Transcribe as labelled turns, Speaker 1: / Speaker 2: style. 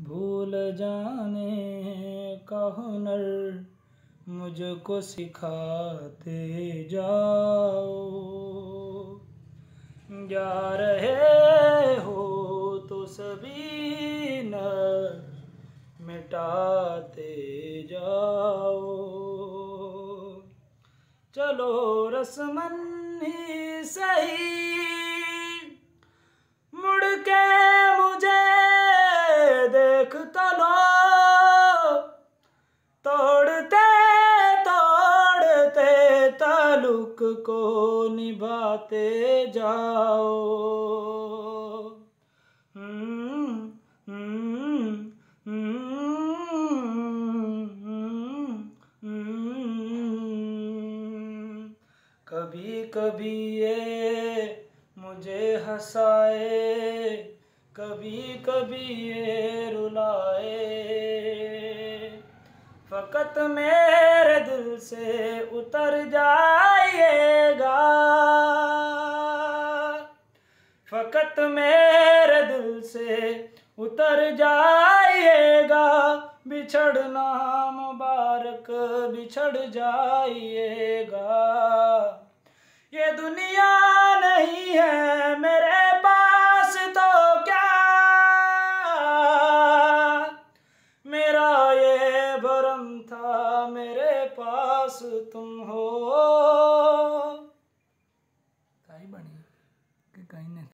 Speaker 1: भूल जाने का हुनर मुझको सिखाते जाओ। जा रहे हो तो सभी न मिटाते जाओ। चलो रसमन ही सही तालुक को निभाते जाओ। हम्म, हम्म, हम्म। कभी कभी ये मुझे हंसाए कभी कभी ये रुलाए। फकत मेरे दिल से उतर जाइएगा फकत मेरे दिल से उतर जाइएगा बिछड़ना मुबारक बिछड़ जाइएगा। ये दुनिया नहीं है मेरे पास तो क्या? मेरा ये भरम था मेरे पास तुम हो।